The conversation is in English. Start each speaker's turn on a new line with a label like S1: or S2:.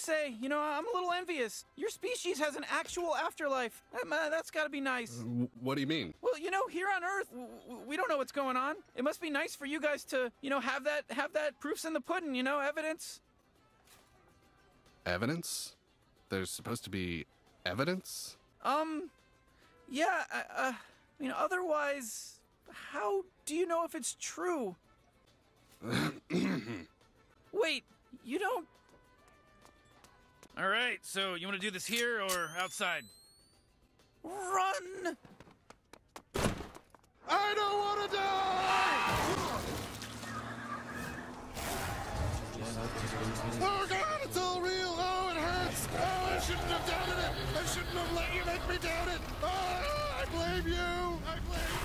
S1: say, you know, I'm a little envious. Your species has an actual afterlife. Uh, that's got to be nice.
S2: What do you mean?
S1: Well, you know, here on Earth, we don't know what's going on. It must be nice for you guys to, you know, have that have that proofs in the pudding. You know, evidence.
S2: Evidence? There's supposed to be evidence?
S1: Um, yeah. Uh, uh, I mean, otherwise, how do you know if it's true? Wait, you don't.
S3: All right, so you want to do this here or outside?
S1: Run!
S2: I don't want to die! Oh god, it's all real! Oh, it hurts! Oh, I shouldn't have doubted it! I shouldn't have let you make me doubt it! Oh, I blame you! I blame